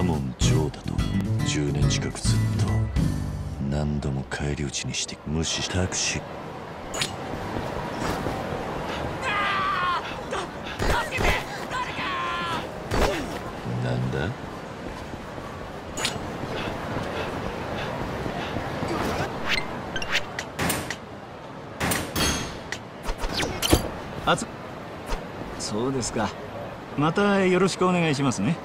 アモン・ジョーだと10年近くずっと何度も返り討ちにして無視タクシーなんだ？あつそうですか。またよろしくお願いしますね。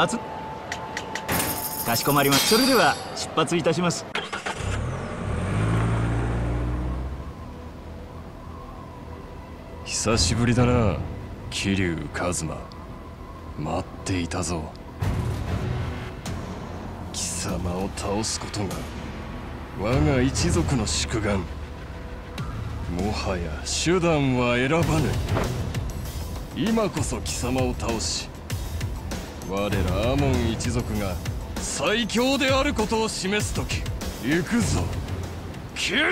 あつかしこまりますそれでは出発いたします。久しぶりだな桐生一馬。待っていたぞ。貴様を倒すことが我が一族の宿願。もはや手段は選ばぬ。今こそ貴様を倒し我らアモン一族が最強であることを示す時行くぞ。キリ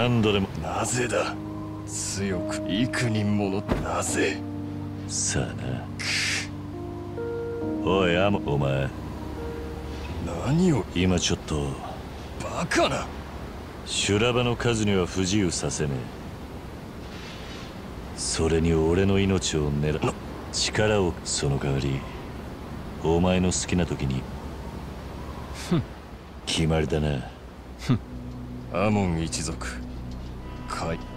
何度でも。なぜだ？強く幾人もの。なぜ？さあな。おいアモお前。何を？今ちょっと。バカな！修羅場の数には不自由させねえ。それに俺の命を狙う。力をその代わりお前の好きな時に。決まりだな。アモン一族可以。